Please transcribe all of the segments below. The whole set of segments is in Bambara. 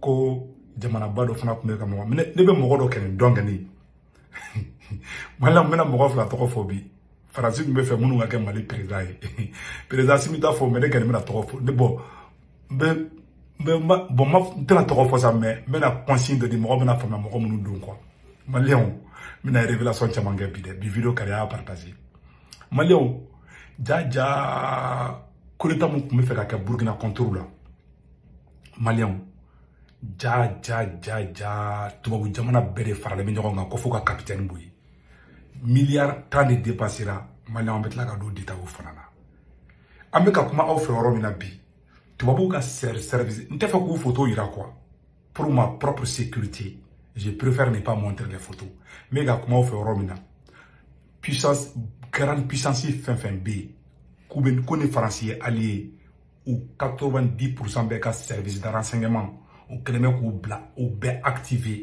ko jamanaba dɔ fana tun bɛ ka mɔgɔ ne bɛ mɔgɔ dɔ kɛnɛ dɔn kɛnɛ mali la n bɛna mɔgɔ fila tɔgɔ fɔ bi faransi tun bɛ fɛ minnu ka kɛ mali perezan ye perezan si bɛ taa fɔ mɛ ne kɛnɛ bɛna tɔgɔ fɔ ne bɔ n bɛ n bɛ bɔn n ma n tɛna tɔgɔ fɔ sa mɛ n bɛna kɔnsin dɔ di mɔgɔ bɛna faamuya mɔgɔ minnu don kɔ maliyɛnw n bɛna revelasɔn caman kɛ bi dɛ bi video kari y'a partaze maliyɛnw jaja koleta min tun bɛ fɛ ka kɛ burukina kɔntoro la maliyɛnw ja ja ja ja tubabu jamana bɛɛ de faralen bɛ ɲɔgɔn kan ko fo ka kapitɛni bɔ yen miliyari tan de depasera maliyɛnw an bɛ tila ka don detaw fana na an bɛ ka kuma aw fɛ yɔrɔ min na bi tubabuw ka service n tɛ fɛ k'u foto yira quoi pour ma propre sécurité je préfère ne pas montrer les photos n bɛ ka kuma aw fɛ yɔrɔ min na puissance grande puissance fɛn fɛn bɛ yen k'u bɛ ko ni faransi ye allié ye u 90 pourcent bɛɛ ka service de renseignement u kɛlen bɛ k'u bila u bɛɛ activer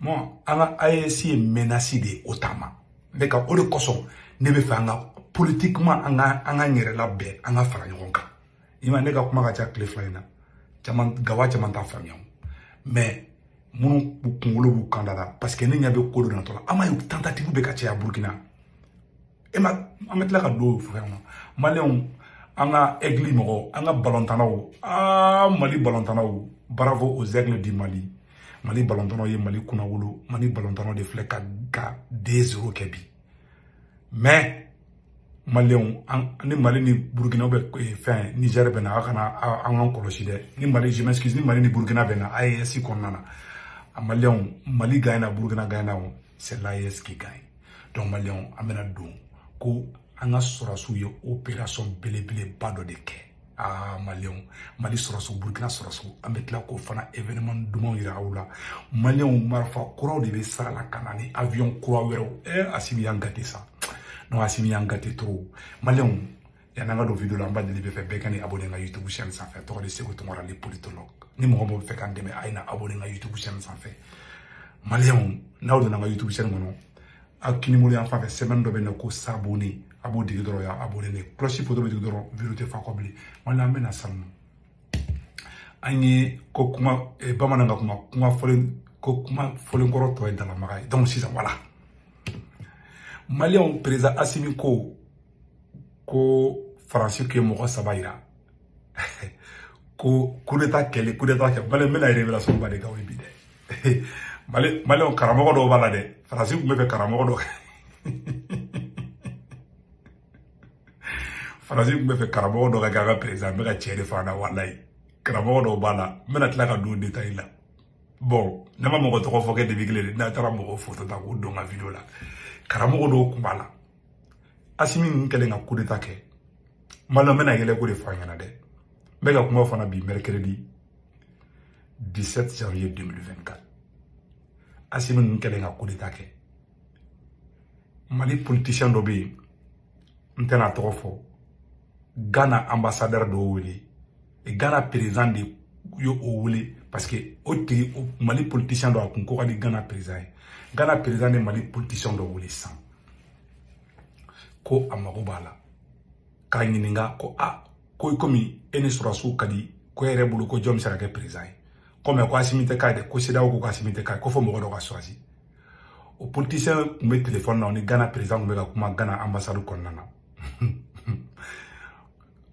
bon an ka AES ye menace de ye o ta ma ne ka o de kosɔn ne bɛ fɛ an ka politiquement an ka an ka n yɛrɛ labɛn an ka fara ɲɔgɔn kan i ma ne ka kuma ka ca tile fila in na caman gawa caman t'a faamuya mais minnu kunkolo b'u kan da la parce que ne ɲɛ bɛ ko dɔ natɔ la an b'a ye tentatives bɛ ka caya Burkina e ma an bɛ tila ka don fɛn kɔnɔ maliyɛnw an ka ɛgili mɔgɔw an ka balɔntanaw aa mali balɔntanaw bravo aux aigles du mali mali balɔntanaw ye mali kunnawolo mali balɔntanaw de filɛ ka ka den zoro kɛ bi mais maliyɛnw ni mali ni burukina bɛ eh, fɛn nizɛri bɛ na aw kana an k'an kɔlɔsi dɛ ni mali je m'excuse ni mali ni burukina bɛ na aes kɔnɔna na a maliyɛnw mali gagne na burukina gagne na o c'est l'AES qui gagne donc maliyɛnw an bɛna don ko an ka sɔrɔsiw ye operasɔn belebeleba dɔ de kɛ aa maliyɛnw mali sɔrɔsiw burukina sɔrɔsiw an bɛ tila k'o fana evenement dumanw yira aw la maliyɛnw marifa kuraw de bɛ sira la ka na ni avion kura wɛrɛw ɛ asimi y'an gate sa non asimi y'an gate trop maliyɛnw yanni an ka don video la an ba deli bɛ fɛ bɛɛ ka ni abonné n ka youtube chaîne sanfɛ tɔgɔ de segu tunkara le politologue ni mɔgɔ mɔgɔ bɛ fɛ k'an dɛmɛ a ye na abonné n ka youtube chaîne sanfɛ maliyɛnw n'aw donna n ka youtube chaîne kɔnɔ aw kinibolo yan fan fɛ sɛbɛnni dɔ bɛ na ko s'abonner a b'o digi dɔrɔn y'a abonné ne cloche poto bɛ digi dɔrɔn video tɛ fa kɔ bilen wala an bɛ na sanu an ye ko kuma eh, bamanan ka kuma kuma fɔlen ko kuma fɔlen kɔrɔ tɔ ye dalamaga ye donc sisan wala maliyɛnw perezan asimi ko ko faransi tun ye mɔgɔ saba yira ko kudeta kɛli kudeta kɛ bale n bɛna révélation ba de k'aw ye bi dɛ mali maliyɛnw karamɔgɔ dɔw b'a la dɛ faransi tun bɛ fɛ karamɔgɔ dɔ faransi tun bɛ fɛ karamɔgɔ dɔ ka kɛ a ka président n bɛ ka tiɲɛ de fɔ a la walayi karamɔgɔ dɔw b'a la n bɛna tila ka don détail la bon ne ma mɔgɔ tɔgɔ fɔ kɛ depi kelen de n'a taara mɔgɔ foto ta k'o don n ka video la karamɔgɔ dɔw tun b'a la asimi ninnu kɛlen ka kudeta kɛ maliyɛn bɛna yɛlɛko de fɔ a ɲɛna dɛ n bɛ ka kuma fana bi mercredi 17 janvier 2024 asimi ninnu kɛlen ka kudeta kɛ mali politisiyɛn dɔ bɛ yen n tɛna tɔgɔ fɔ ghana ambassadɛr dɔw wele ghana perezan de ye o wele parce que o tigi mali politisiyɛn dɔ a kun ko ka di ghana perezan ye ghana perezan de mali politisiyɛn dɔ wele sisan ko a mago b'a la k'a ɲininka ko a ah, ko i komi e ni sɔrɔsiw ka di ko e yɛrɛ bolo ko jɔn bɛ se ka kɛ perezan ye ko mɛ ko asimi tɛ k'a de ko sedaw ko ko asimi tɛ k'a ko fɔ mɔgɔ dɔ ka sɔrɔsi o politisiyɛn tun bɛ telefɔni na o ni gana perezan tun bɛ ka kuma gana anbasadi kɔnɔna na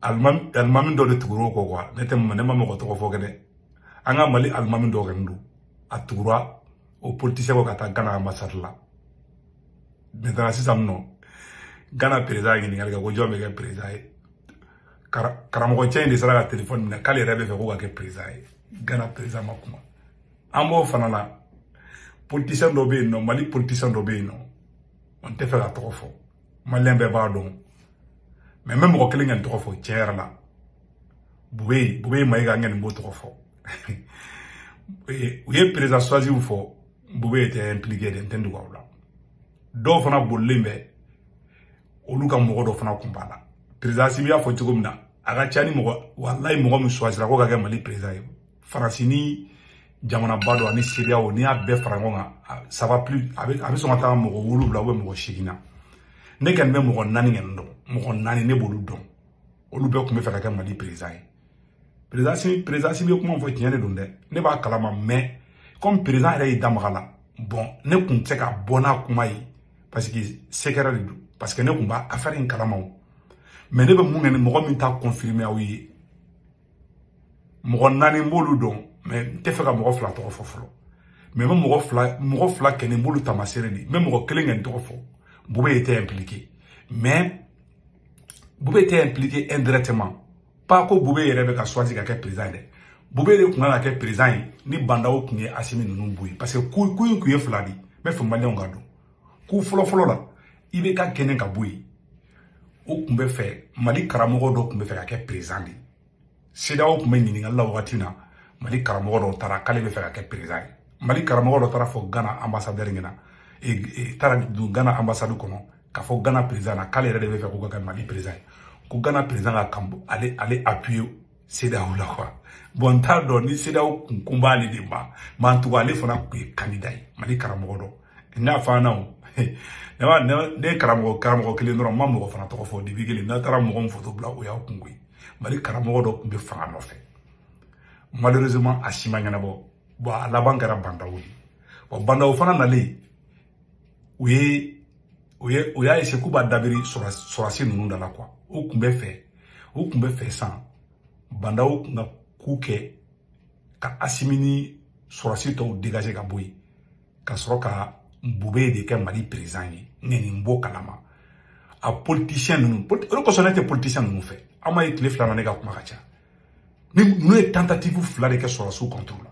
alimami dɔ de tugura o kɔ kuwa ne tɛ ne ma mɔgɔ tɔgɔ fɔ kɛ dɛ an ka mali alimami dɔ kɔni don a tugura o politisiyɛn ko ka taa gana ambasadi la mɛtana sisan nɔ gana perezan ye ɲininkali kɛ ko jɔn bɛ kɛ perezan ye karamɔgɔ cɛ in de sera ka telefɔni minɛ k'ale yɛrɛ bɛ fɛ ko ka kɛ perezan ye gana perezan ma kuma an b'o fana la politisiyɛn dɔ bɛ yen nɔ mali politisiyɛn dɔ bɛ yen nɔ n tɛ fɛ ka tɔgɔ fɔ maliyɛn bɛɛ b'a dɔn mɛ n bɛ mɔgɔ kelen ka nin tɔgɔ fɔ tiɲɛ yɛrɛ la bube bube mayiga n ka nin b'o tɔgɔ fɔ u ye perezan suwasiw fɔ bube tɛ implike de n tɛ dugawu la dɔw fana bolilen bɛ olu ka mɔgɔ dɔ fana kun b'a la perezan sibi y'a fɔ cogo min na a ka ca ni mɔgɔ walayi mɔgɔ min suwasira ko ka kɛ mali perezan ye faransi ni jamanaba dɔ ani seereyaw n'i y'a bɛɛ fara ɲɔgɔn kan saba plus a bɛ a bɛ sɔn ka taa mɔgɔ wolonwula ubiyɛn mɔgɔ seegin na ne kɛni bɛ mɔgɔ naani kɛni dɔn mɔgɔ naani ne b'olu dɔn olu bɛɛ tun bɛ fɛ ka kɛ mali perezan ye perezansi bɛ kuma fɔ tiɲɛ de don dɛ ne b'a kalama mɛ kɔmi perezan yɛrɛ y'i da maga la bɔn ne tun tɛ se ka bɔ n'a kuma ye parce que sɛgɛrɛ de don parce que ne tun b'a affaire in kalama o mɛ ne bɛ mun kɛ ni mɔgɔ min t'a confirmer aw ye mɔgɔ naani n b'olu dɔn mɛ n tɛ fɛ ka mɔgɔ fila tɔgɔ fɔ fɔlɔ mɛ n bɛ mɔgɔ fila mɔgɔ fila kɛ ni n b'olu taamasere de n bɛ mɔgɔ kelen kɛ n tɔgɔ fɔ bube ye tɛ impliqué mɛ bube tɛ impliqué indirectement pas ko bube yɛrɛ bɛ ka choisi ka kɛ président ye dɛ bube de tun ka kɛ président ye ni bandaw tun ye asimi ninnu bo ye parce que ko ko in tun ye fila de n bɛ fɛ maliyɛnw ka dɔn ko fɔlɔfɔlɔ la i bɛ ka kɛnɛ ka bɔ yen o tun bɛ fɛ mali karamɔgɔ dɔ tun bɛ fɛ ka kɛ président de ye sedaw tun bɛ ɲininkali la wagati na mali karamɔgɔ dɔ taara k'ale bɛ fɛ ka kɛ président ye mali karamɔgɔ dɔ taara fɔ gana ambassadeur ɲɛna e, e, taara don gana ambassade kɔnɔ k'a fɔ gana président na k'ale yɛrɛ de bɛ fɛ k'u ka kɛ mali président ye ko gana président ka kan ale ale appuye CEDEAO la quoi bon n t'a dɔn ni CEDEAO kun kun b'ale de ma mɛ en tout cas ale fana tun ye candidat ye mali karamɔgɔ dɔ n y'a fɔ an na o ne ye karamɔgɔ karamɔgɔ kelen dɔrɔn n ma mɔgɔ fana tɔgɔ fɔ depuis kelen n'a taara mɔgɔ min foto bila o y'a kun koyi mali karamɔgɔ dɔ tun bɛ fanga nɔfɛ malheureusement a si ma ɲɛnabɔ bon a laban kɛra bandaw ye bon bandaw fana nalen u ye o ye o y'a ye k'u b'a dabiri sɔrɔsi ninnu da la kuwa u tun bɛ fɛ u tun bɛ fɛ san bandaw tun ka k'u kɛ ka asimi ni sɔrɔsi tɔw degage ka bɔ yen ka sɔrɔ ka bube de kɛ mali perezan ye nin b'o kalama a politisiyɛn ninnu o de kosɔn ne tɛ politisiyɛn ninnu fɛ an m'a ye tile fila na ne ka kuma ka ca n'u ye tentative fila de kɛ sɔrɔsiw kɔntoro la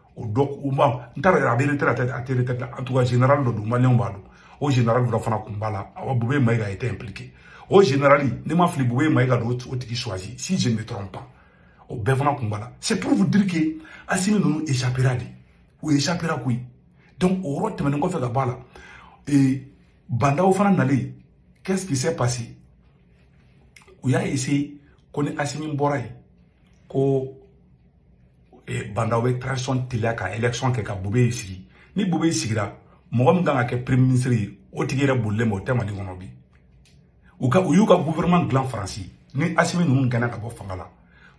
o dɔ u ma n t'a dɔn a bɛ retraite a tɛ a tɛ retraite la en tout cas général dɔ don maliyɛnw b'a dɔn o général dɔ fana kun b'a la awa bube mayiga était impliqué o général ne ma fili bube mayiga don o tigi choisi si je ne me trompe pas o bɛɛ fana kun b'a la c'est pour vous dire que asimi ninnu échappera de u échappera koyi donc o yɔrɔ tɛmɛnen kɔfɛ ka bɔ a la ee bandaw fana nalen qu'est ce qui s'est passé u y'a essayer ko ni asimi bɔra yen ko bandaw bɛ transition teliya ka election kɛ ka bobe in sigi ni bobe in sigira mɔgɔ min kan ka kɛ premier ministre ye o tigi yɛrɛ bolilen bɛ o tɛ mali kɔnɔ bi u ka u y'u ka gouvernement dilan faransi ni asimi ninnu gɛnna ka bɔ fanga la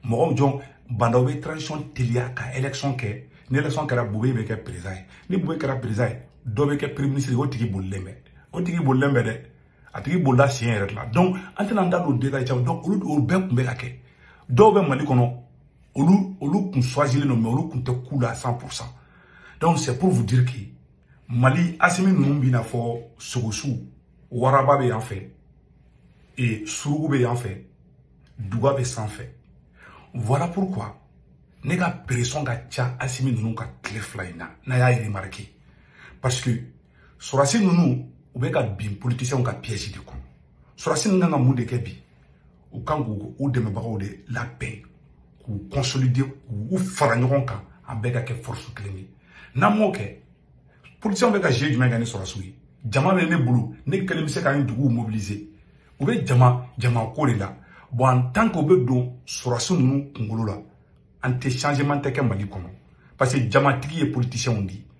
mɔgɔw jɔn bandaw bɛ transition teliya ka election kɛ ni election kɛra bobe in bɛ kɛ président ye ni bobe kɛra président ye dɔ bɛ kɛ premier ministre ye o tigi bolilen bɛ o tigi bolilen bɛ dɛ a tigi bolila siɲɛ yɛrɛ de la donc an tɛna an da don détail caman donc olu o bɛɛ tun bɛ ka kɛ dɔw bɛ mali kɔnɔ olu olu kun choisilen don mais olu kun tɛ ku la 100% donc c'est pour vous dire que mali asimi ninnu b'i n'a fɔ sogosu waraba bɛ yan fɛ e surugu bɛ yan fɛ duga bɛ sanfɛ voilà pourquoi ne ka pression ka ca asimi ninnu ka tile fila in na n'a y'a remarquer parce que sɔrɔdasi ninnu u bɛ ka bin politiciens ka piège de kɔnɔ sɔrɔdasi ninnu kan ka mun de kɛ bi u kan k'u u dɛmɛbagaw de labɛn k'u consolider k'u fara ɲɔgɔn kan a bɛɛ ka kɛ force kelen ye n'an m'o kɛ politiciens bɛ ka jeu jumɛn kɛ ni sɔrɔsiw ye jama bɛ ne bolo ne kɛlen bɛ se ka n duguw mobiliser u bɛ jama jama ko de la bon en tant que u bɛ don sɔrɔsi ninnu kunkolo la an tɛ changement tɛ kɛ mali kɔnɔ parce que jamatigi ye politiciens de ye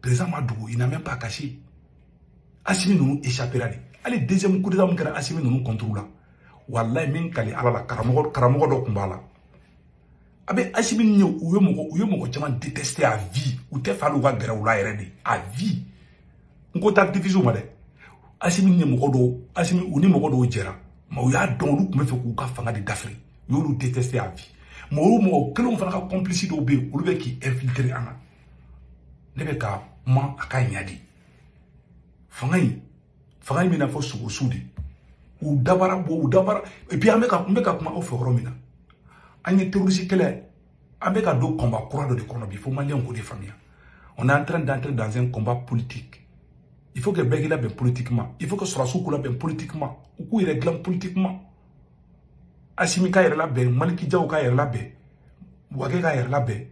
président ma dogo il n'a même pas caché asimi ninnu échappera de hali deuxième coup d'état min kɛra asimi ninnu contre la walayi min kali ala la karamɔgɔ karamɔgɔ dɔ tun b'a la a bɛ asimi ninnu ye u ye mɔgɔ u ye mɔgɔ caman détester à vie u tɛ fɛ hali u ka gɛrɛ u la yɛrɛ de à vie n ko taa division ma dɛ asimi ninnu ye mɔgɔ dɔw asimi u ni mɔgɔ dɔw jɛra mɛ u y'a dɔn olu tun bɛ fɛ k'u ka fanga de dafiri u y'olu détester à vie mɔgɔ o mɔgɔ kelenw fana ka complice dɔw bɛ yen olu bɛ k'i infiltrer an na ne bɛ ka kuma a ka ɲa de fanga in fanga in bɛ na fɔ sogosu de u dabara bɔ u dabara epi an bɛ ka n bɛ ka kuma aw fɛ yɔrɔ min na an ye terrorisi kɛlɛ an bɛ ka don kɔnba kura dɔ de kɔnɔ bi fo maliyɛnw k'o de faamuya on est en train d'entrer dans un combat politique il faut que bɛɛ k'i labɛn politiquement il faut que sɔrɔsiw k'u labɛn politiquement u k'u yɛrɛ dilan politiquement asimi k'a yɛrɛ labɛn maliki jaw k'a yɛrɛ labɛn wage k'a yɛrɛ labɛn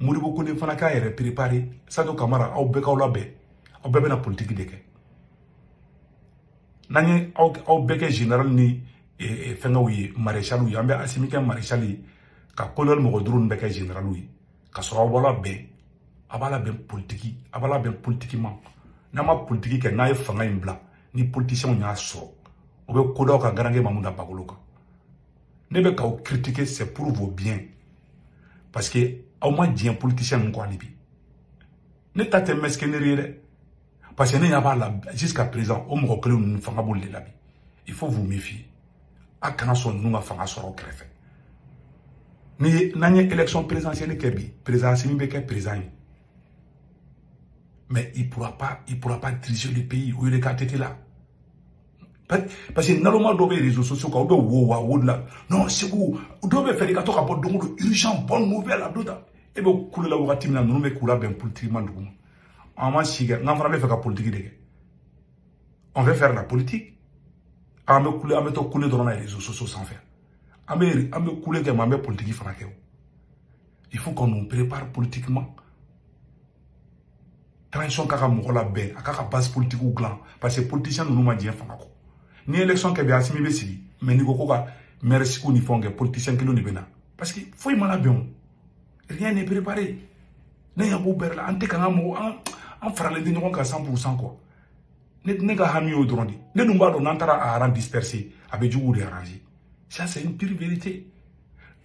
moribo kone fana k'a yɛrɛ prepare sadio kamara aw bɛɛ k'aw labɛn aw bɛɛ bɛna politiki de kɛ n'an ye aw bɛɛ kɛ general ni fɛngɛw ye marechaliw ye an bɛ asimi kɛ marechal ye ka kolonɛli mɔgɔ duuru nin bɛɛ kɛ generaliw ye ka sɔrɔ aw b'a labɛn a b'a labɛn politiki a b'a labɛn politiki ma n'a ma politiki kɛ n'a ye fanga in bila ni politisiyɛnw y'a sɔrɔ o bɛ kodaw ka garange mamu da bakolo kan ne bɛ k'aw critiquer c'est pour vos biens parce que aw ma diɲɛ politicien ninnu kɔ hali bi ne ta tɛ mɛsikeneri ye dɛ parce que ne ɲɛ b'a la jusqu'à présent o mɔgɔ kelen ninnu fanga b'olu de la bi il faut vous méfier a kana sɔn ninnu ka fanga sɔrɔ kɛrɛfɛ ni ye n'an ye élection présidentielle kɛ bi président Assimi bɛ kɛ président ye mais il pourra pas il pourra pas diriger le pays o yɛrɛ ka tete la parce que naloma dɔ bɛ réseaux sociaux kan o bɛ wo wa wo la non segu dɔw bɛ fɛ i ka to ka bɔ don o don urgent bonne nouvelle a don ta e bɛ kulela wagati min na ninnu bɛ k'u labɛn politiki ma dugu ma an ma si kɛ n'an fana bɛ fɛ ka politiki de kɛ on veut faire la politique an bɛ kule an bɛ to kule dɔrɔn na réseaux sociaux sanfɛ an bɛ an bɛ kule kɛ ma an bɛ politiki fana kɛ o il faut qu'on nous prépare politiquement transition ka ka mɔgɔ labɛn a ka ka base politikiw dilan parce que politicien ninnu ma diɲɛ fanga kɔ ni élection kɛ bi asimi bɛ sigi mais n'i ko ko ka maire sigiw ni fɛnw kɛ politicien kelen de bɛ na parce que foyi ma labɛn o rien n'est préparé ne ɲɛ b'o bɛɛ la an tɛ ka an ka mɔgɔ an an faralen tɛ ɲɔgɔn kan 100 pour cent kɔ ne ne ka hami y'o dɔrɔn de ne dun b'a dɔn n'an taara a aran disperser a bɛ juguw de arranger ça c'est une pure vérité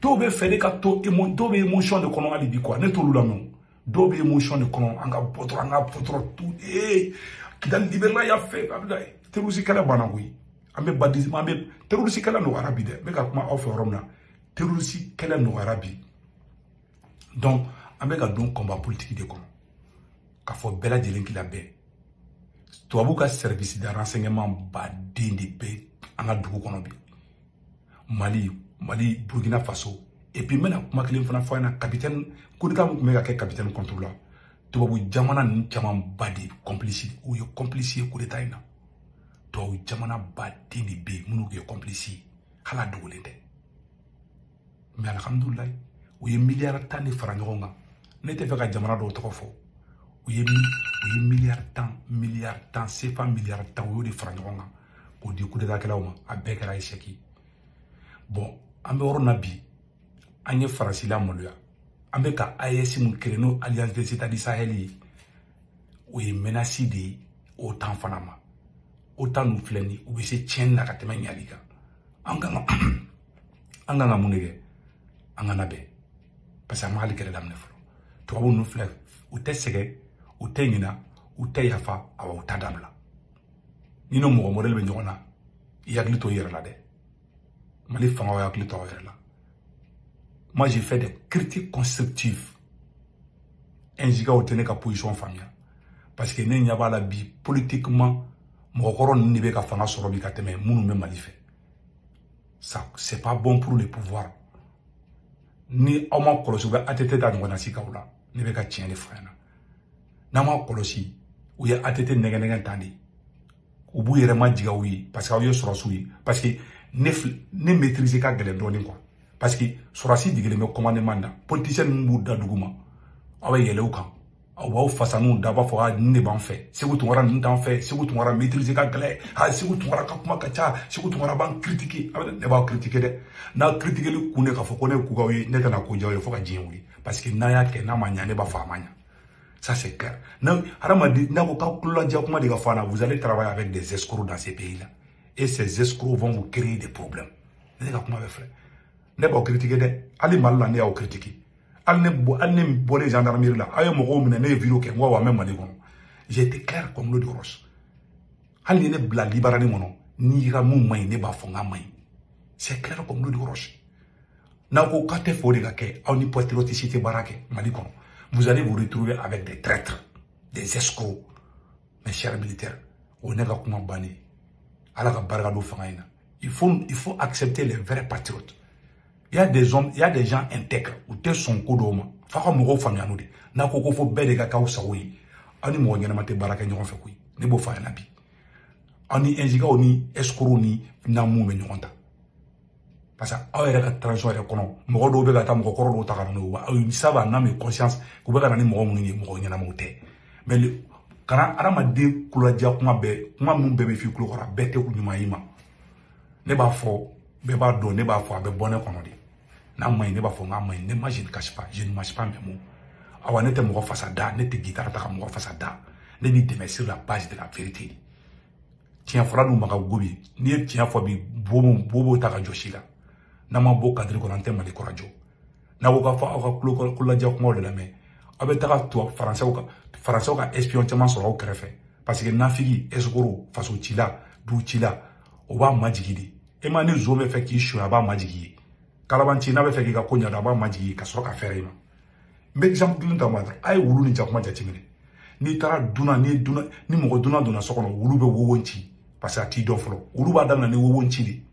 dɔw bɛ fɛ de ka to dɔw bɛ émotion de kɔnɔ hali bi quoi ne t'olu lamɛn o dɔw bɛ émotion de kɔnɔ an ka bɔ dɔrɔn an ka bɔ dɔrɔn tu ee kidali libɛrila y'a fɛ a bɛ da terroriste kɛlɛ banna koyi an bɛ badisme an bɛ terroriste kɛlɛ nɔgɔyara bi dɛ n bɛ ka kuma aw fɛ yɔrɔ min na terroriste kɛlɛ nɔgɔyara bi donc an bɛ ka don combat politique de kɔnɔ k'a fɔ bɛɛ lajɛlen k'i labɛn tubabu ka service de renseignement baden de bɛ an ka dugu kɔnɔ bi mali mali burkina faso et puis n bɛna kuma kelen fana fɔ a ɲɛna kapitɛni kodika min tun bɛ ka kɛ kapitɛni kɔntoro la tubabu jamana ninnu camanba de kɔnpilisi u ye kɔnpilisi ye kodeta in na tubabu jamana baden de bɛ yen minnu tun ye kɔnpilisi ye hali a dogolen tɛ mɛ alihamudulilayi u ye miliyari tan de fara ɲɔgɔn kan ne tɛ fɛ ka jamana dɔw tɔgɔ fɔ u ye u ye miliyari tan miliyari tan sefa miliyari tan u y'o de fara ɲɔgɔn kan k'o di kudetakɛlaw ma a bɛɛ kɛra esɛki ye bɔn an bɛ yɔrɔ na bi an ye faransi la maloya an bɛ ka as min kere n'o alliance de cetadi sahɛli ye o ye menasi de ye o tan fana ma o tan nu filɛ ni u bɛ se tiɲɛni na ka tɛmɛ ɲali kan an kan ka an kan ka mun de kɛ an kana bɛn parce que an ma hali kɛlɛ daminɛ fɔlɔ tubabu ninnu filɛ u tɛ sɛgɛn u tɛ ɲina u tɛ yafa awa u ta dabila i n'o mɔgɔ mɔdɛli bɛ ɲɔgɔn na i hakili to i yɛrɛ la dɛ mali fangaw hakili to aw yɛrɛ la moi j'ai fait des critiques constructives ɛnzikaw tɛ ne ka position faamuya parce que ne ɲɛ b'a la bi politiquement mɔgɔkɔrɔ ninnu de bɛ ka fanga sɔrɔ bi ka tɛmɛ minnu bɛ mali fɛ ça c'est pas bon pour le pouvoir ni aw ma kɔlɔsi u bɛ atete ta ɲɔgɔn na sikaw la ne bɛ ka tiɲɛ de fɔ yan na n'an ma kɔlɔsi u ye att nɛgɛ nɛgɛ tan de ye u b'u yɛrɛ ma jiga u ye parce que aw ye sɔrɔsiw ye parce que ne ne maîtrise ka gɛlɛn dɔɔnin quoi parce que sɔrɔsi digilen bɛ commandement na politicien ninnu b'u da dugu ma aw bɛ yɛlɛ u kan aw b'aw fasaninw da b'a fɔ a nin de b'an fɛ segu tunkara ninnu t'an fɛ segu tunkara maîtrise ka gɛlɛn a segu tunkara ka kuma ka ca segu tunkara b'an critiquer aw ne b'aw critiquer dɛ n'a critiquer kun de k'a fɔ ko ne ye kukaw ye ne tɛna ko jaw ye fo ka diɲɛ wuli parce que n'a y'a kɛ n'a ma ɲa ne b'a fɔ a ma ɲa ça c'est clair hadamaden n'a ko k'aw kulolajɛ kuma de ka fɔ a la vous allez travailler avec des escrocs dans ces pays là et ces escrocs vont vous créer des problèmes ne ka kuma bɛ filɛ ne b'aw critiquer dɛ hali mali la ne y'aw critiquer hali ne bɔ hali ne bɔlen gendarmerie la aw ye mɔgɔw minɛ ne ye video kɛ n ko awa n bɛ mali kɔnɔ j'ai été clair comme l'eau de roche hali ni ne bila libarani kɔnɔ n'i yira mun man ɲi ne b'a fɔ n k'a man ɲi c'est clair comme l'eau de roche n'aw ko k'a tɛ fɛ o de ka kɛ aw ni patriotisme tɛ baara kɛ mali kɔnɔ vous allez vous retrouver avec des traîtres des escrocs mes chers militaires o ye ne ka kuma bannen ye ala ka barika don fanga in na il faut il faut accepter les vrais patriotes Il y a des hommes, il y a des gens intègres ou tɛ sɔn ko dɔw ma f'a ka mɔgɔw faamuya n'o de n'a ko ko fo bɛɛ de ka k'aw sago ye aw ni mɔgɔ ɲɛnama tɛ baara kɛ ɲɔgɔn fɛ koyi ne b'o f'a ɲɛna bi aw ni ɛnzikaw ni ɛsikorow ni namuw bɛ ɲɔgɔn ta parce que aw yɛrɛ ka transition yɛrɛ kɔnɔ mɔgɔ dɔw bɛ ka taa mɔgɔ kɔrɔ dɔw ta ka na n'o ye wa aw ye saba n'a mɛ conscience u bɛ ka na ni mɔgɔ minnu ye mɔgɔ ɲɛnamaw tɛ mais kana hadamaden kulodiya kuma bɛɛ kuma minnu bɛɛ bɛ f'i kulo kɔrɔ a bɛɛ tɛ ɲuman y'i ma ne b'a fɔ bɛɛ b'a dɔn ne b'a fɔ a bɛ bɔ ne kɔnɔ de n'a ma ɲi ne b'a fɔ n k'a ma ɲi ne ma je ne cache pas je ne mâche pas mes mots awa ne tɛ mɔgɔ fasa da ne tɛ guitare ta ka mɔgɔ fasa da ne b'i dɛmɛ sur la base de la vérité de tiɲɛ fɔra dun maga gobi n'i ye tiɲɛ fɔ bi bobo bobo ta ka jɔsi la n'an ma bɔ kadiri kɔnɔ an tɛ mali kɔrɔ jɔ n'a ko k'a fɔ aw ka kulo kulajɛ kumaw de lamɛn aw bɛ taga tuwa faransɛw kan faransɛw ka espion caman sɔrɔ aw kɛrɛfɛ parce que nafigi esokoro faso cila du cila o b'a majigi de e ma ni zo bɛ fɛ k'i suɲɛ a b'a majigi ye kalabanci n'a bɛ fɛ k'i ka ko ɲɛdɔn a b'a majigi ye ka sɔrɔ ka fɛɛrɛ i ma n bɛ exemple kelen ta ma dɔrɔn a ye wulu ni jakuma jateminɛ n'i taara dunan ni dunan ni mɔgɔ dunan donna so kɔnɔ wulu bɛ wowo ci parce que a t'i dɔn fɔlɔ wulu b'a daminɛ ni wowo ci de ye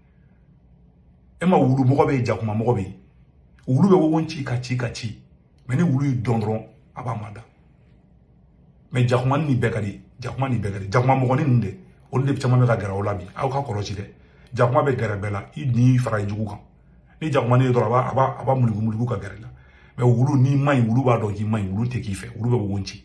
e ma wulu mɔgɔ bɛ yen jakuma mɔgɔ bɛ yen wulu bɛ wogon ci ka ci ka ci mɛ ni wulu y'i dɔn dɔrɔn a b'a mada mɛ jakuma ni bɛɛ ka di jakuma ni bɛɛ ka di jakuma mɔgɔni ninnu dɛ olu de caman bɛ ka gɛrɛ aw la bi aw ka kɔlɔsi dɛ jakuma bɛ gɛrɛ bɛɛ la i ni fara jugu kan ni jakuma ni ye dɔrɔn a b'a a b'a mulugu mulugu ka gɛrɛ la mɛ wulu n'i ma ɲi wulu b'a dɔn k'i ma ɲi wulu tɛ k'i fɛ wulu bɛ wogon ci